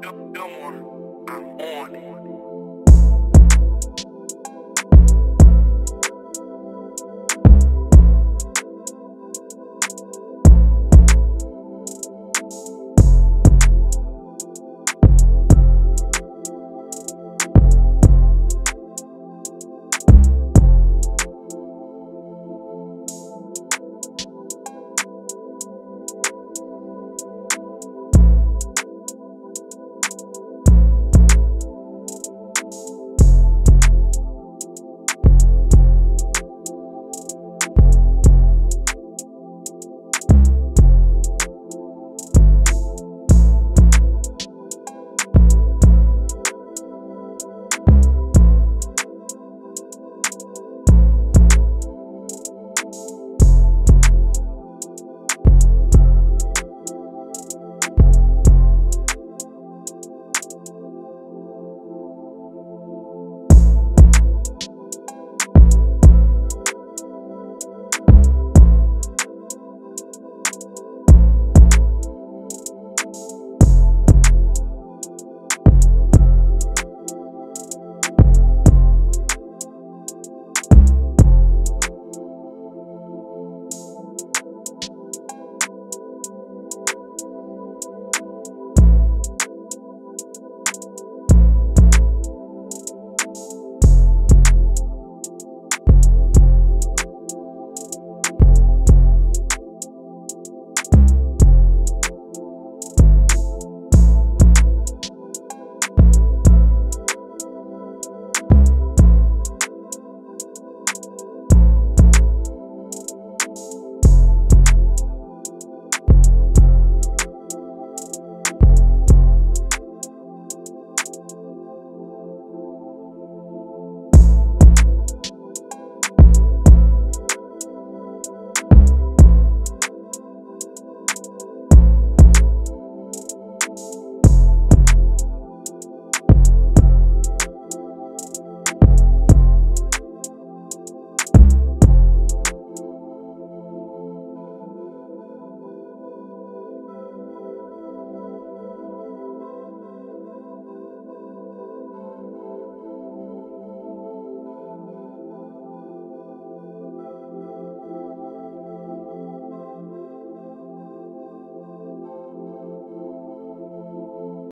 no, no more. I'm on it.